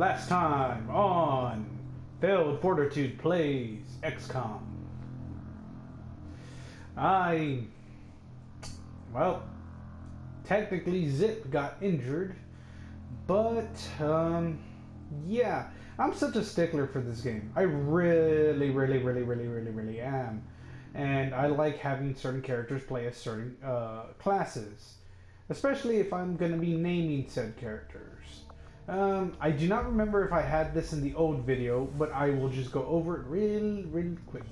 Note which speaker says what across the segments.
Speaker 1: Last time on Failed Fortitude Plays XCOM. I. Well, technically Zip got injured, but, um, yeah. I'm such a stickler for this game. I really, really, really, really, really, really am. And I like having certain characters play as certain uh, classes, especially if I'm going to be naming said characters. Um, I do not remember if I had this in the old video, but I will just go over it real, real quick.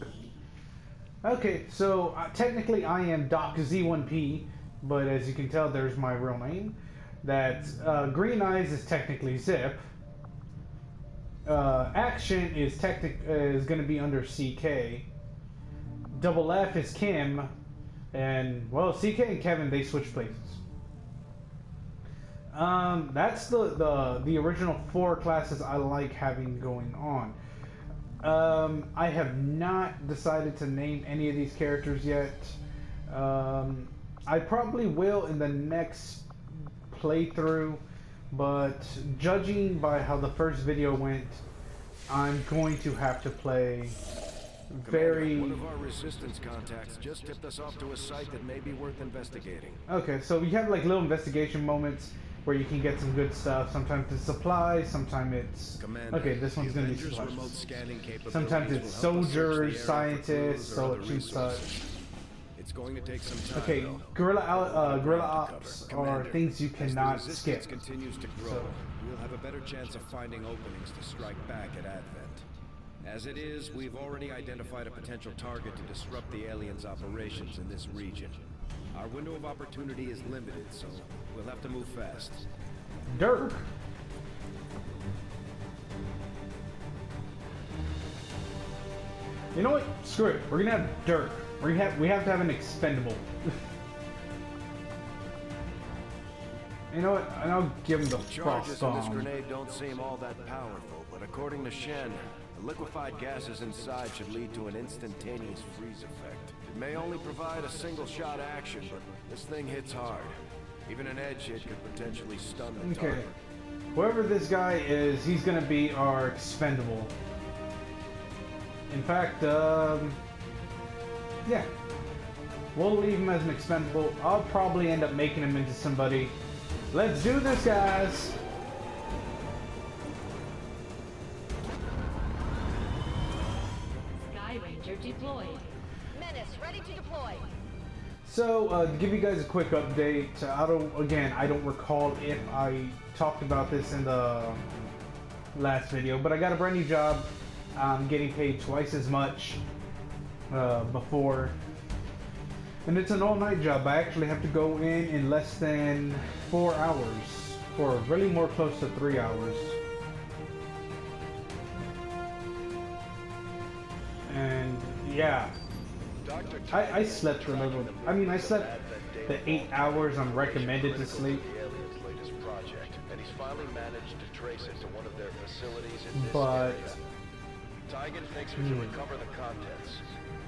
Speaker 1: Okay, so uh, technically I am Doc Z1P, but as you can tell, there's my real name. That uh, Green Eyes is technically Zip. Uh, action is technic is going to be under CK. Double F is Kim, and well, CK and Kevin they switch places. Um, that's the, the the original four classes I like having going on. Um, I have not decided to name any of these characters yet. Um, I probably will in the next playthrough, but judging by how the first video went, I'm going to have to play very.
Speaker 2: Commander, one of our resistance contacts just tipped us off to a site that may be worth investigating.
Speaker 1: Okay, so we have like little investigation moments where you can get some good stuff. Sometimes it's supplies, sometimes it's
Speaker 2: Commander,
Speaker 1: okay. This one's gonna be supplies. Sometimes it's
Speaker 2: will help us search
Speaker 1: soldiers, scientists,
Speaker 2: clues or other
Speaker 1: such and such.
Speaker 2: It's going to take some time.
Speaker 1: Okay, guerrilla uh, guerrilla ops are things you cannot skip.
Speaker 2: continues to grow.
Speaker 1: So-
Speaker 2: We'll have a better chance of finding openings to strike back at Advent. As it is, we've already identified a potential target to disrupt the aliens' operations in this region. Our window of opportunity is limited, so we'll have to move fast.
Speaker 1: Dirk. You know what? Screw it. We're gonna have Dirk. We have we have to have an expendable. you know what? And I'll give him the
Speaker 2: Charges in this grenade don't seem all that powerful, but according to Shen, the liquefied gases inside should lead to an instantaneous freeze effect. It may only provide a single shot action, but this thing hits hard. Even an edge hit could potentially stun the
Speaker 1: Okay.
Speaker 2: target.
Speaker 1: Whoever this guy is, he's gonna be our expendable. In fact, um, yeah, we'll leave him as an expendable. I'll probably end up making him into somebody. Let's do this, guys.
Speaker 3: Skyranger deployed.
Speaker 1: So, uh, to give you guys a quick update, I don't, again, I don't recall if I talked about this in the last video, but I got a brand new job. I'm getting paid twice as much uh, before. And it's an all-night job. I actually have to go in in less than four hours, or really more close to three hours. And yeah. I, I slept a little. I mean, I slept the eight hours I'm recommended to sleep.
Speaker 4: Project, and he's finally managed to trace it to one of their facilities in this
Speaker 1: But-
Speaker 4: area. Tygan thinks we
Speaker 1: Hmm.
Speaker 4: can recover the contents,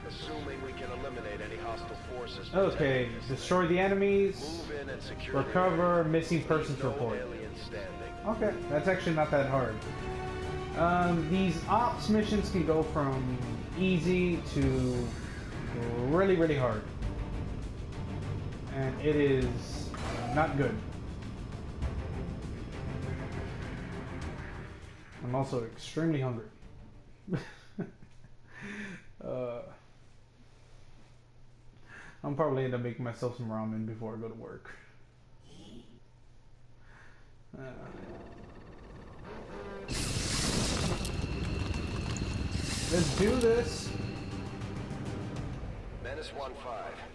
Speaker 4: assuming we can eliminate any hostile forces.
Speaker 1: Okay, destroy the enemies.
Speaker 4: Move in and secure the
Speaker 1: Recover missing persons report. Okay, that's actually not that hard. Um, these ops missions can go from easy to really, really hard. And it is not good. I'm also extremely hungry. uh, I'm probably end up making myself some ramen before I go to work. Uh, let's do this.
Speaker 4: Menace 1-5,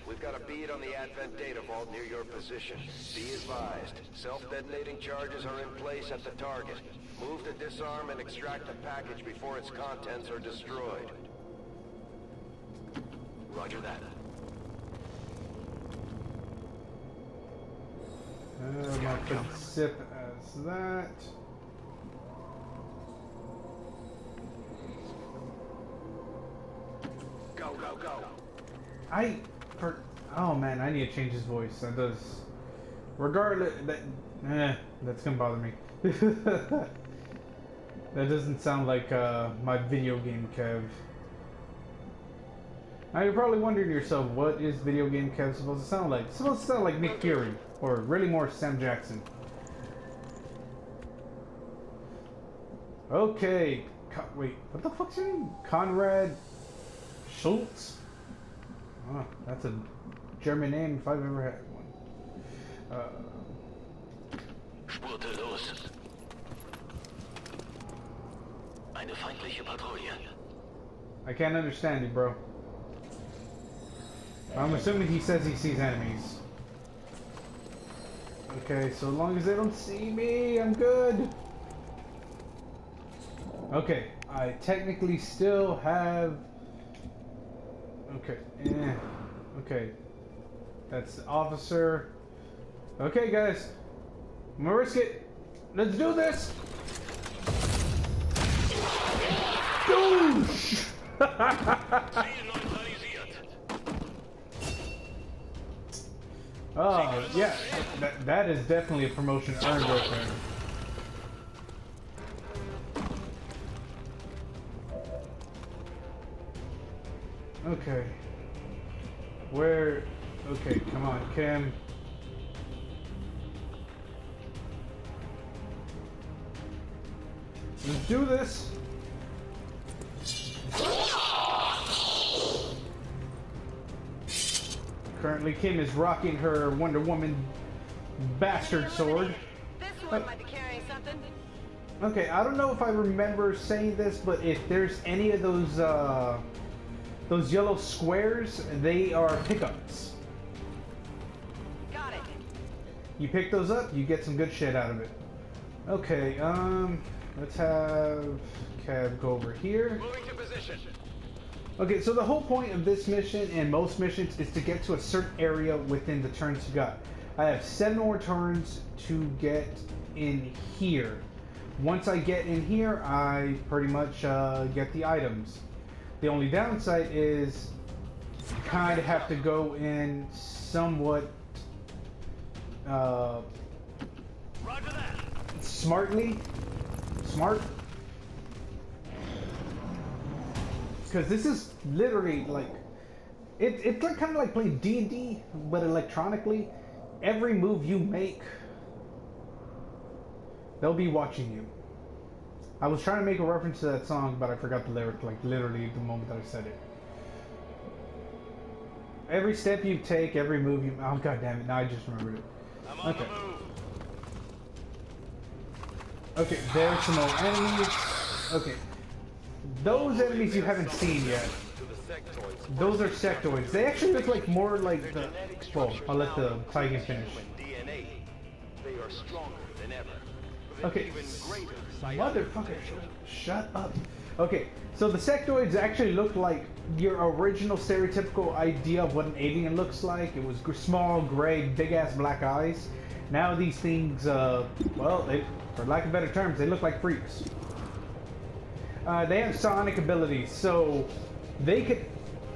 Speaker 4: we've got a bead on the Advent data vault near your position. Be advised, self-detonating charges are in place at the target. Move to disarm and extract the package before its contents are destroyed. Roger that.
Speaker 1: I'm gonna put zip as that.
Speaker 4: Go, go, go.
Speaker 1: I for oh man, I need to change his voice. That does. Regardless, that eh, that's gonna bother me. That doesn't sound like uh, my video game Kev. Now you're probably wondering yourself, what is video game Kev supposed to sound like? It's supposed to sound like Nick Fury, or really more Sam Jackson. Okay, Con- wait, what the fuck's your name? Conrad Schultz? Oh, that's a German name if I've ever had one. Uh,
Speaker 3: Spurte los. Eine feindliche Patrouille.
Speaker 1: I can't understand you, bro. I'm assuming he says he sees enemies. Okay, so long as they don't see me, I'm good. Okay, I technically still have. Okay, eh. Okay. That's the officer. Okay, guys. I'm gonna risk it. Let's do this! Douche! Oh, yeah. That, that is definitely a promotion earned right there. Okay. Where... Okay, come on, Kim. Let's do this. Currently, Kim is rocking her Wonder Woman bastard sword.
Speaker 5: This one might be carrying something.
Speaker 1: Okay, I don't know if I remember saying this, but if there's any of those uh, those yellow squares, they are pickups.
Speaker 5: Got it.
Speaker 1: You pick those up, you get some good shit out of it. Okay, um, let's have Cab go over here.
Speaker 4: Moving to position.
Speaker 1: Okay, so the whole point of this mission and most missions is to get to a certain area within the turns you got. I have seven more turns to get in here. Once I get in here, I pretty much uh, get the items. The only downside is you kind of have to go in somewhat uh, smartly. Smart. Because this is literally like, it, it's like kind of like playing D and D, but electronically. Every move you make, they'll be watching you. I was trying to make a reference to that song, but I forgot the lyric like literally the moment that I said it. Every step you take, every move you. Oh god damn it! Now I just remembered it.
Speaker 3: I'm on
Speaker 1: Okay.
Speaker 3: the move.
Speaker 1: Okay, there's some more enemies. Okay. Those enemies you haven't seen yet.
Speaker 4: To the sectoids.
Speaker 1: Those are sectoids. They actually look like more like the. Well, I'll let the Titan finish.
Speaker 4: They are stronger than ever.
Speaker 1: Okay. Motherfucker, shut up. Okay, so the sectoids actually look like your original stereotypical idea of what an alien looks like. It was small, gray, big ass black eyes. Now these things, uh, well, they, for lack of better terms, they look like freaks. Uh, they have sonic abilities, so they could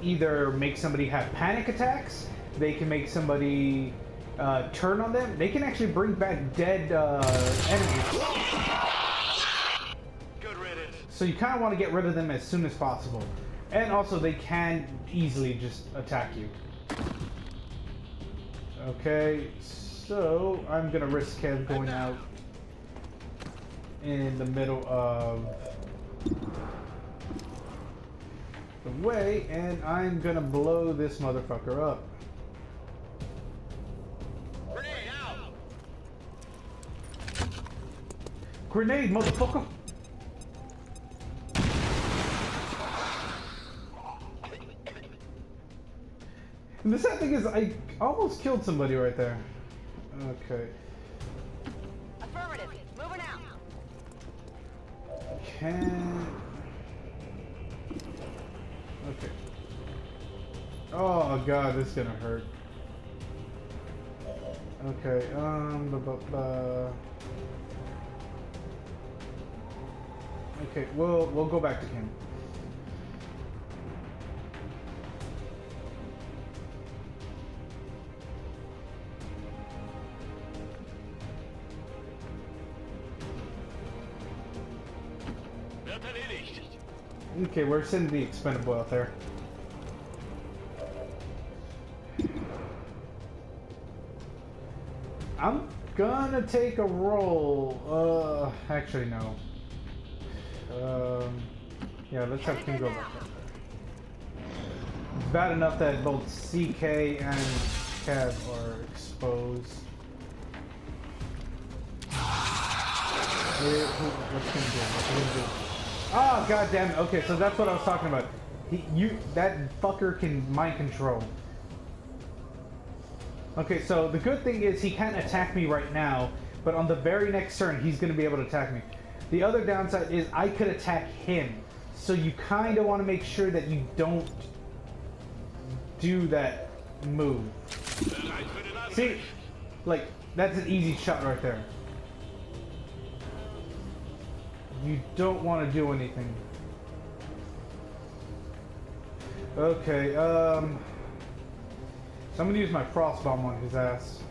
Speaker 1: either make somebody have panic attacks, they can make somebody uh, turn on them, they can actually bring back dead uh, enemies.
Speaker 3: Good riddance.
Speaker 1: So you kind of want to get rid of them as soon as possible. And also, they can easily just attack you. Okay, so I'm gonna risk Kev going out in the middle of the way, and I'm gonna blow this motherfucker up.
Speaker 3: Grenade,
Speaker 1: motherfucker! And the sad thing is, I almost killed somebody right there. Okay.
Speaker 5: Affirmative. Moving out.
Speaker 1: Can. Okay. Oh god, this is gonna hurt. Okay, um, bu- bu- bu- Okay, we'll we'll go back to
Speaker 3: erledigt.
Speaker 1: Okay, we're sending the expendable out there. I'm gonna take a roll. Uh, actually no. Um, yeah, let's have Kim go back. It's bad enough that both CK and Kev are exposed. Where- who- What's Kim doing? What's Kim doing? Ah, god damn it. Okay, so that's what I was talking about. He, you, that fucker can mind control. Okay, so the good thing is he can't attack me right now, but on the very next turn, he's going to be able to attack me. The other downside is I could attack him. So you kind of want to make sure that you don't do that move. See, like, that's an easy shot right there. You don't want to do anything. Okay, um... So I'm gonna use my frost bomb on his ass.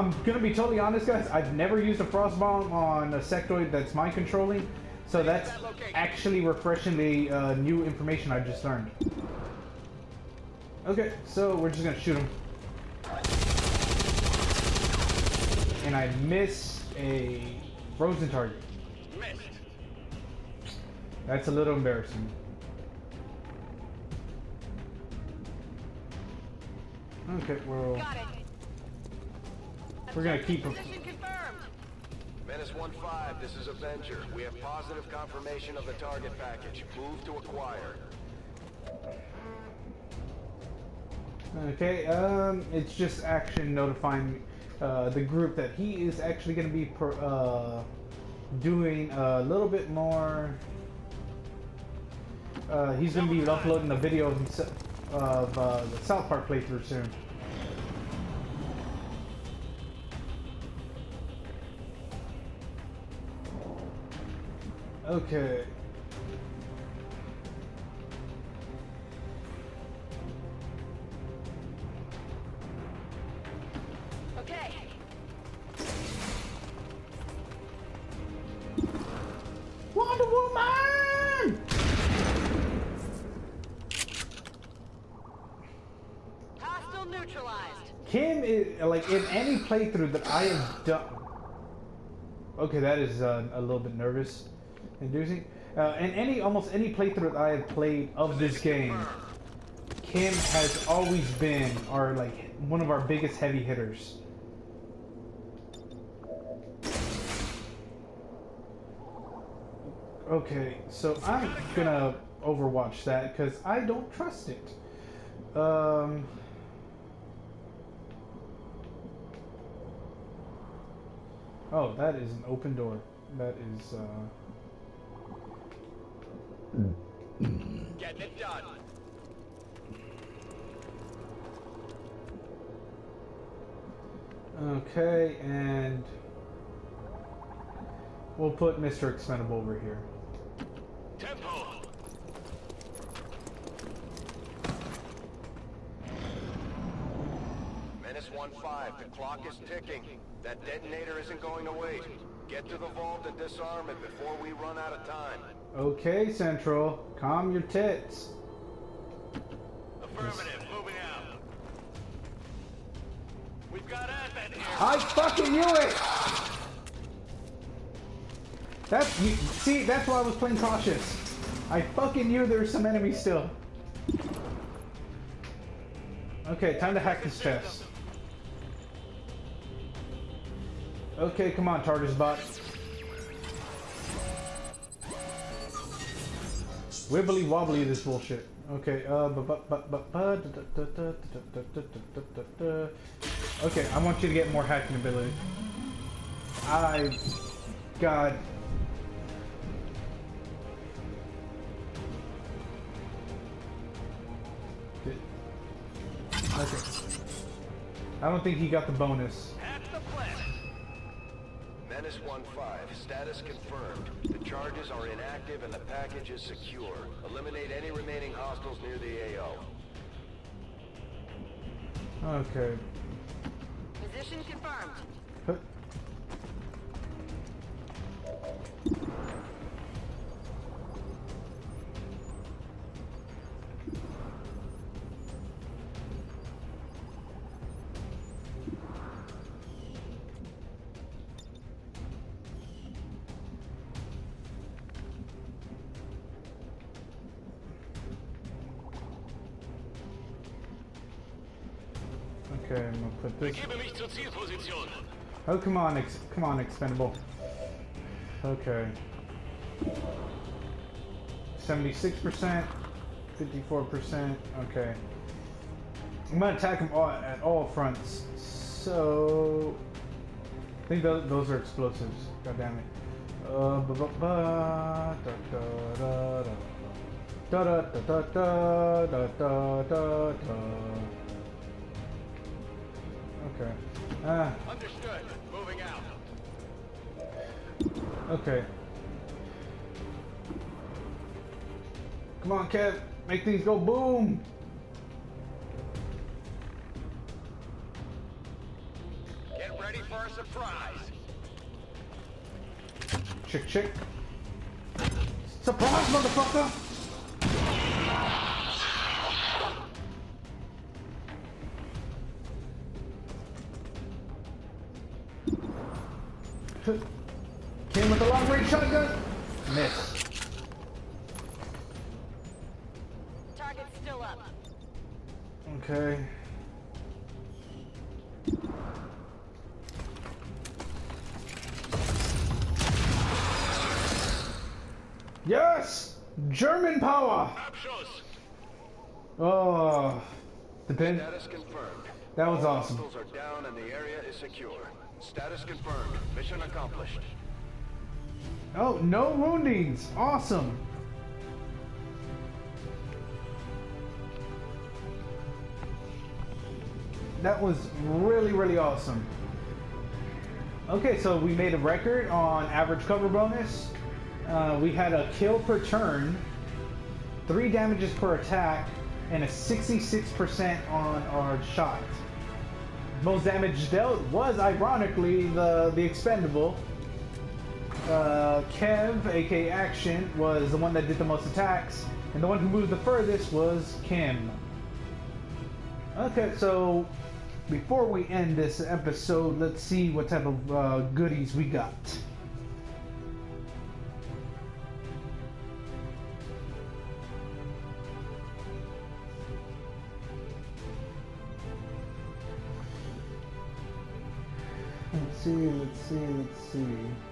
Speaker 1: I'm gonna be totally honest, guys. I've never used a frost bomb on a sectoid that's mind controlling, so that's actually refreshingly uh, new information I just learned. Okay, so we're just gonna shoot him, and I miss a frozen target. That's a little embarrassing. Okay, well,
Speaker 5: Got it.
Speaker 1: We're gonna keep him-
Speaker 4: Menace 1-5, this is Avenger. We have positive confirmation of the target package. Move to acquire.
Speaker 1: Okay, um, it's just action notifying uh, the group that he is actually going to be per, uh, doing a little bit more. Uh, he's going to be uploading a video of, himself, of uh, the South Park playthrough soon. Okay.
Speaker 5: Okay.
Speaker 1: Wonder Woman!
Speaker 5: Hostile neutralized.
Speaker 1: Kim is like in any playthrough that I have done. Okay, that is uh, a little bit nervous inducing. Uh, in any almost any playthrough that I have played of this game, Kim has always been our like one of our biggest heavy hitters. Okay, so I'm gonna overwatch that because I don't trust it. Um. Oh, that is an open door. That is, uh...
Speaker 3: Getting it done.
Speaker 1: Okay, and... We'll put Mr. Expendable over here.
Speaker 3: Tempo.
Speaker 4: Menace 1-5, the clock is ticking. That detonator isn't going to wait. Get to the vault and disarm it before we run out of time.
Speaker 1: Okay, Central. Calm your tits.
Speaker 3: Affirmative. Moving out. We've got Advent here.
Speaker 1: I fucking knew it! That's, you, see, that's why I was playing cautious. I fucking knew there was some enemies still. Okay, time to hack this chest. Okay, come on, Tartarus bot. Wibbly wobbly this bullshit. Okay, uh, Okay, I want you to get more hacking ability. I... God... Okay. I don't think he got the bonus.
Speaker 3: That's the plan.
Speaker 4: Menace 1-5, status confirmed. The charges are inactive and the package is secure. Eliminate any remaining hostiles near the AO.
Speaker 1: Okay.
Speaker 5: Position confirmed.
Speaker 1: Oh, come on, come on, expendable. Okay. 76%, 54%, okay. I'm gonna attack them all at all fronts. So, I think those, those are explosives. God damn it. Okay. Ah.
Speaker 3: Understood.
Speaker 1: Okay. Come on, Kev. Make things go boom.
Speaker 3: Get ready for a surprise.
Speaker 1: Chick, chick. Surprise, motherfucker! Came with a long range shotgun. Miss.
Speaker 5: Target's still up.
Speaker 1: Okay. Yes! German power!
Speaker 3: Abschuss.
Speaker 1: Oh, depend.
Speaker 4: Status confirmed.
Speaker 1: That was
Speaker 4: All
Speaker 1: awesome.
Speaker 4: Hostiles are down and the area is secure. Status confirmed. Mission accomplished.
Speaker 1: Oh, no woundings. Awesome. That was really, really awesome. Okay, so we made a record on average cover bonus. Uh, we had a kill per turn, three damages per attack, and a 66% on our shot. Most damage dealt was ironically the the expendable. Uh, Kev, aka Action, was the one that did the most attacks, and the one who moved the furthest was Kim. Okay, so before we end this episode, let's see what type of uh, goodies we got. Let's see, let's see, let's see.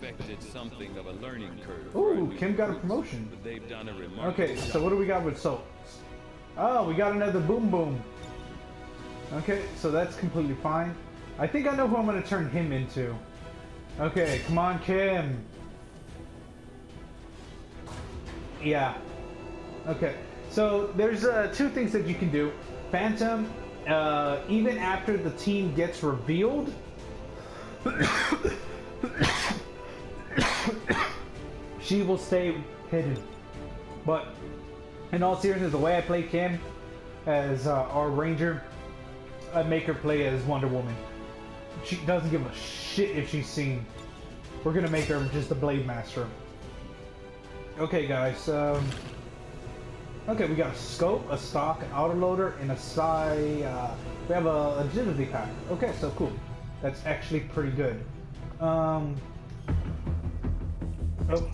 Speaker 6: Expected something of a learning curve.
Speaker 1: Ooh, Kim got a promotion.
Speaker 6: But they've done a
Speaker 1: Okay, so what do we got with Soaps? Oh, we got another Boom Boom. Okay, so that's completely fine. I think I know who I'm going to turn him into. Okay, come on, Kim. Yeah. Okay, so there's uh, two things that you can do. Phantom, uh, even after the team gets revealed, she will stay hidden. But in all seriousness, the way I play Kim as uh, our ranger, I make her play as Wonder Woman. She doesn't give a shit if she's seen. We're gonna make her just a blade master. Okay, guys. Um, okay, we got a scope, a stock, an autoloader, and a psi. Uh, we have a agility pack. Okay, so cool. That's actually pretty good. Um, oh.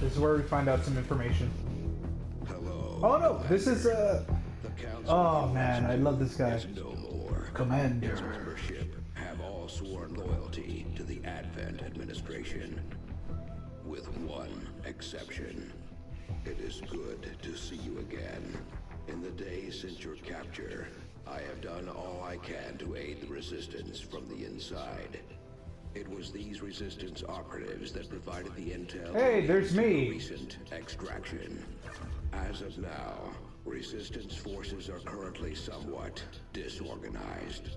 Speaker 1: This is where we find out some information.
Speaker 7: Hello.
Speaker 1: Oh no, this is uh
Speaker 7: council
Speaker 1: Oh man, I love this guy.
Speaker 7: no more. Its membership have all sworn loyalty to the Advent administration, with one exception. It is good to see you again. In the days since your capture, I have done all I can to aid the resistance from the inside. It was these resistance operatives that provided the intel.
Speaker 1: Hey, there's me.
Speaker 7: Recent extraction. As of now, resistance forces are currently somewhat disorganized.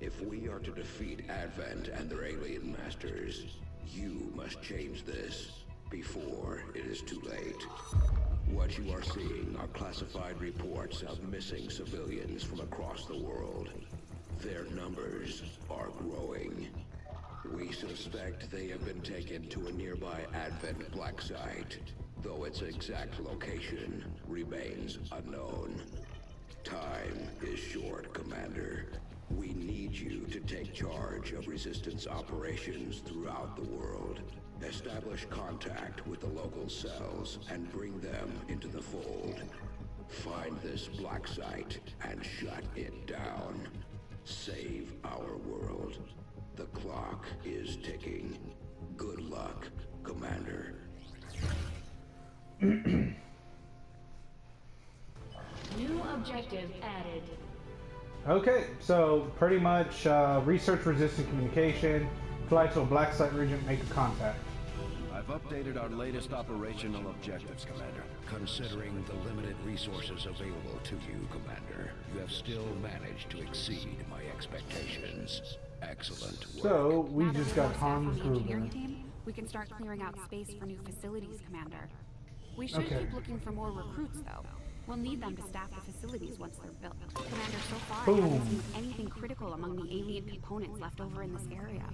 Speaker 7: If we are to defeat Advent and their alien masters, you must change this before it is too late. What you are seeing are classified reports of missing civilians from across the world. Their numbers are growing. We suspect they have been taken to a nearby Advent black site, though its exact location remains unknown. Time is short, Commander. We need you to take charge of Resistance operations throughout the world. Establish contact with the local cells and bring them into the fold. Find this black site and shut it down. Save our world. The clock is ticking. Good luck, Commander.
Speaker 8: New objective added.
Speaker 1: Okay, so pretty much uh, research resistant communication, fly to a black site region, make a contact.
Speaker 2: I've updated our latest operational objectives, Commander.
Speaker 7: Considering the limited resources available to you, Commander, you have still managed to exceed my expectations. Excellent work.
Speaker 1: So we
Speaker 9: Now
Speaker 1: just
Speaker 9: we have
Speaker 1: got
Speaker 9: staff on
Speaker 1: Hans
Speaker 9: the
Speaker 1: Gruber.
Speaker 9: team, we can start clearing out space for new facilities, Commander. We should
Speaker 1: Okay.
Speaker 9: keep looking for more recruits, though. We'll need them to staff the facilities once they're built. Commander, so far I haven't seen anything critical among the alien components left over in this area.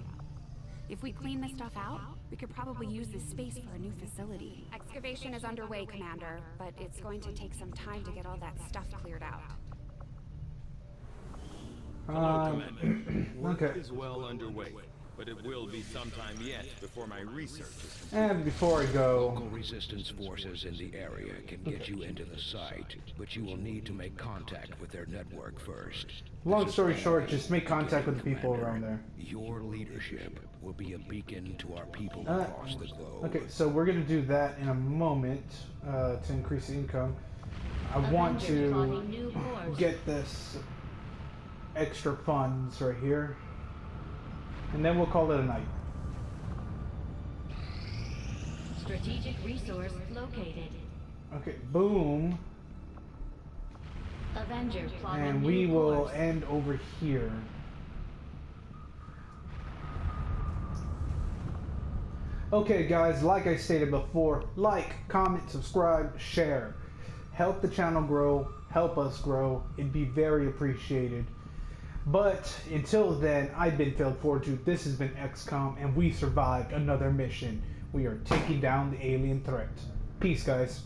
Speaker 9: If we clean this stuff out, we could probably use this space for a new facility. Excavation is underway, Commander, but it's going to take some time to get all that stuff cleared out.
Speaker 6: Hello,
Speaker 1: Um,
Speaker 6: Commander. Work
Speaker 1: okay.
Speaker 6: is well underway, but it will be some time yet before my research is.
Speaker 1: And before I go,
Speaker 7: Local resistance forces in the area can get you into the site, but you will need to make contact with their network first.
Speaker 1: long story short, just make contact with the people around there.
Speaker 7: Your leadership will be a beacon to our people
Speaker 1: Uh,
Speaker 7: across the globe.
Speaker 1: Okay, so we're gonna do that in a moment uh, to increase the income. I want to
Speaker 8: plotting new course.
Speaker 1: get this extra funds right here, and then we'll call it a night.
Speaker 8: Strategic resource located.
Speaker 1: Okay, boom,
Speaker 8: Avenger plotting
Speaker 1: and
Speaker 8: new
Speaker 1: we will
Speaker 8: course.
Speaker 1: end over here. Okay, guys, like I stated before, like, comment, subscribe, share. Help the channel grow, help us grow. It'd be very appreciated. But until then, I've been Failed Fortitude, this has been XCOM, and we survived another mission. We are taking down the alien threat. Peace, guys.